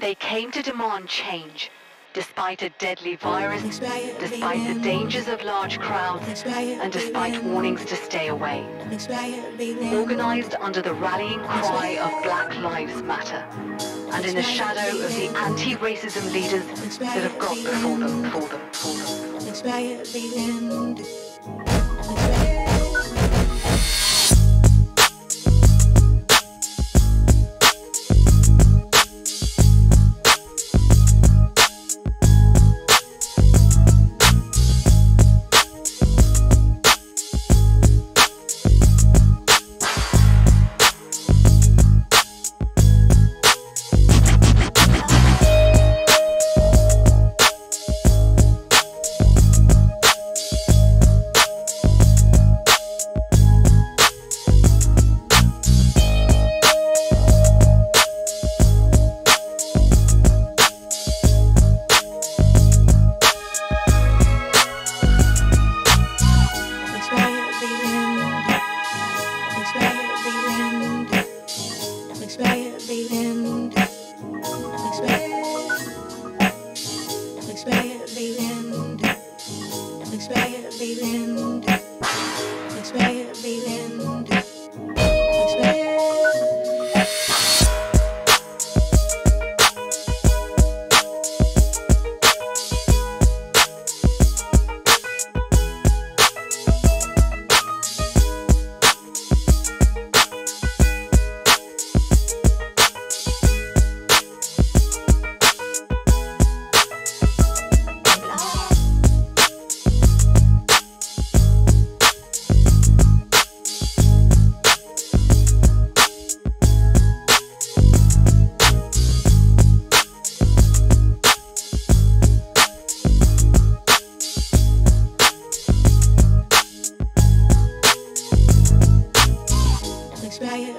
They came to demand change, despite a deadly virus, despite the dangers of large crowds, and despite warnings to stay away. Organized under the rallying cry of Black Lives Matter, and in the shadow of the anti-racism leaders that have got before them, before them, before them. It's right